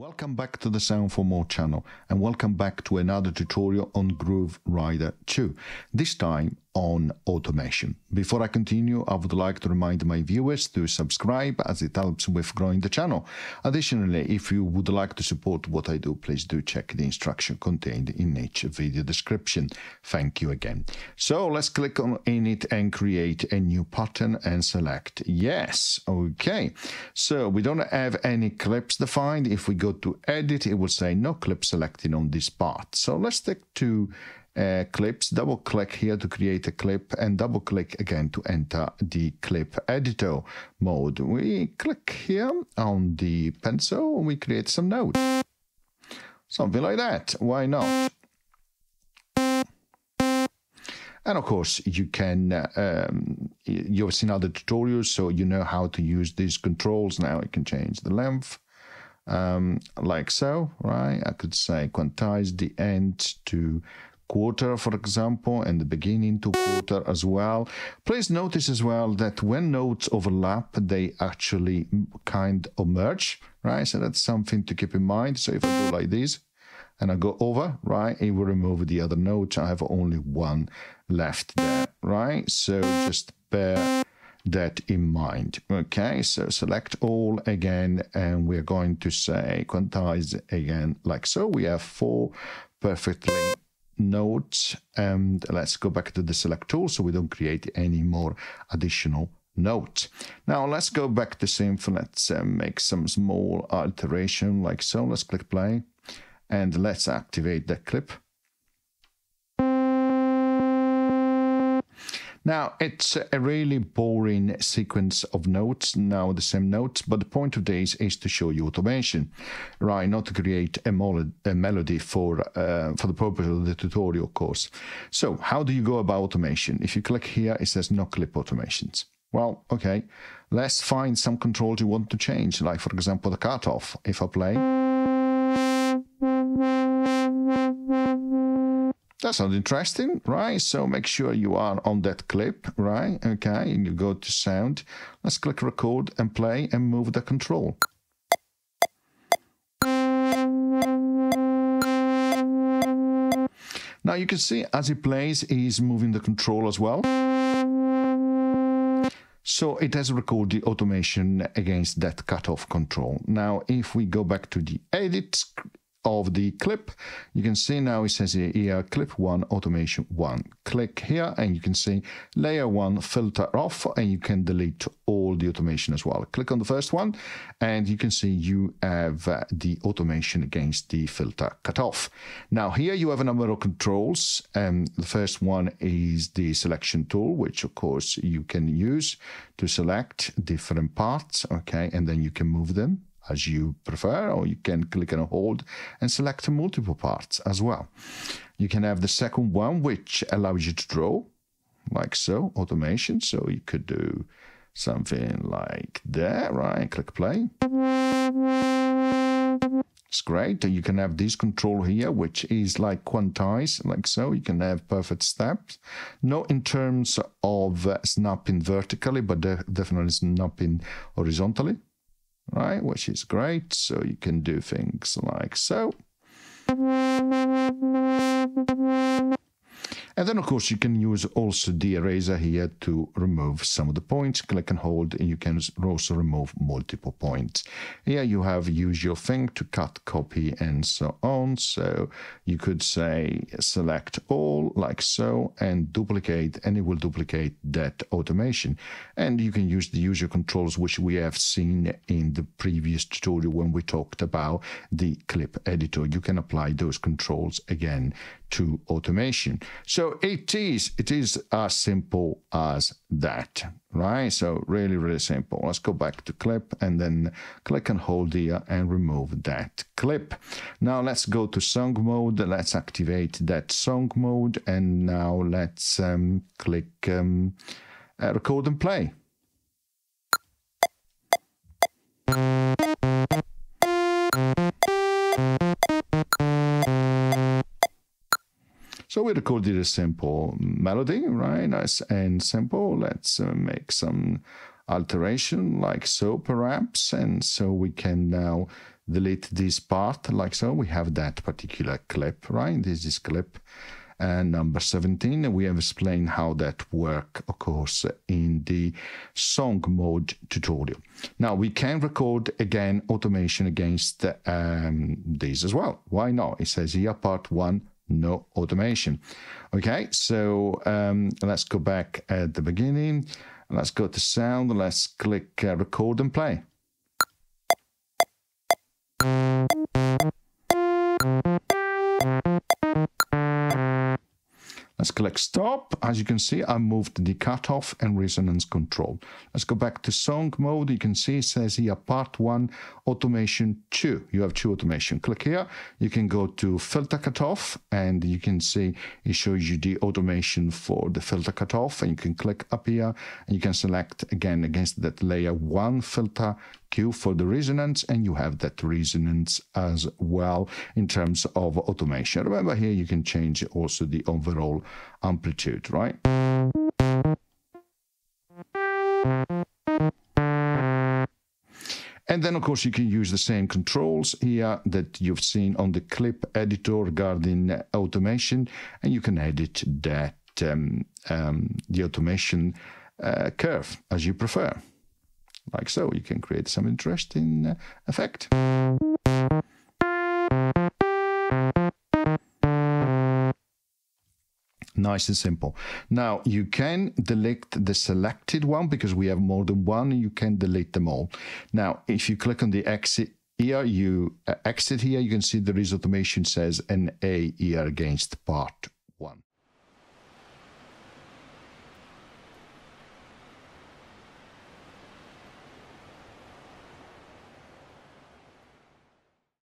Welcome back to the Sound for More channel and welcome back to another tutorial on Groove Rider 2, this time on automation. Before I continue, I would like to remind my viewers to subscribe as it helps with growing the channel. Additionally, if you would like to support what I do, please do check the instruction contained in each video description. Thank you again. So let's click on Init and create a new pattern and select yes. Okay, so we don't have any clips defined. If we go to edit, it will say no clip selected on this part. So let's stick to uh, clips, double click here to create a clip and double click again to enter the clip editor mode. We click here on the pencil and we create some notes. Something like that. Why not? And of course, you can, um, you've seen other tutorials, so you know how to use these controls. Now you can change the length um, like so, right? I could say quantize the end to quarter, for example, and the beginning to quarter as well. Please notice as well that when notes overlap, they actually kind of merge, right? So that's something to keep in mind. So if I go like this and I go over, right, it will remove the other note. I have only one left there, right? So just bear that in mind. Okay, so select all again, and we're going to say quantize again like so. We have four perfectly notes and let's go back to the select tool so we don't create any more additional notes. Now let's go back to Synth. Let's uh, make some small alteration like so. Let's click play and let's activate the clip. Now, it's a really boring sequence of notes, now the same notes, but the point of this is to show you automation, right? Not to create a, a melody for, uh, for the purpose of the tutorial course. So how do you go about automation? If you click here, it says no clip automations. Well, okay, let's find some controls you want to change, like for example, the cutoff. If I play, That sounds interesting, right? So make sure you are on that clip, right? Okay, and you go to sound. Let's click record and play and move the control. Now you can see as he plays, he's moving the control as well. So it has recorded the automation against that cutoff control. Now, if we go back to the edit of the clip. You can see now it says here, clip one, automation one. Click here and you can see layer one, filter off, and you can delete all the automation as well. Click on the first one and you can see you have uh, the automation against the filter cut off. Now here you have a number of controls. Um, the first one is the selection tool, which of course you can use to select different parts, okay, and then you can move them as you prefer, or you can click and hold and select multiple parts as well. You can have the second one, which allows you to draw, like so, automation. So you could do something like that, right? Click play. It's great. You can have this control here, which is like quantize, like so. You can have perfect steps. Not in terms of snapping vertically, but de definitely snapping horizontally right? Which is great. So you can do things like so. And then, of course, you can use also the eraser here to remove some of the points. Click and hold, and you can also remove multiple points. Here you have use your thing to cut, copy, and so on. So you could say select all like so and duplicate, and it will duplicate that automation. And you can use the user controls, which we have seen in the previous tutorial when we talked about the clip editor. You can apply those controls again to automation. So it is it is as simple as that, right? So really, really simple. Let's go back to clip and then click and hold here and remove that clip. Now let's go to song mode. Let's activate that song mode and now let's um, click um, uh, record and play. So we recorded a simple melody, right? Nice and simple. Let's uh, make some alteration like so perhaps. And so we can now delete this part like so. We have that particular clip, right? This is clip and number 17 we have explained how that work of course in the song mode tutorial now we can record again automation against um, these as well why not it says here part one no automation. Okay so um, let's go back at the beginning. Let's go to sound. Let's click uh, record and play Let's click stop. As you can see, I moved the cutoff and resonance control. Let's go back to song mode. You can see it says here part one, automation two. You have two automation. Click here. You can go to filter cutoff and you can see it shows you the automation for the filter cutoff and you can click up here and you can select again against that layer one filter Q for the resonance, and you have that resonance as well in terms of automation. Remember here you can change also the overall amplitude, right? And then, of course, you can use the same controls here that you've seen on the clip editor regarding automation, and you can edit that um, um, the automation uh, curve as you prefer like so. You can create some interesting uh, effect. Nice and simple. Now you can delete the selected one because we have more than one. You can delete them all. Now, if you click on the exit here, you uh, exit here, you can see there is automation says an A here against part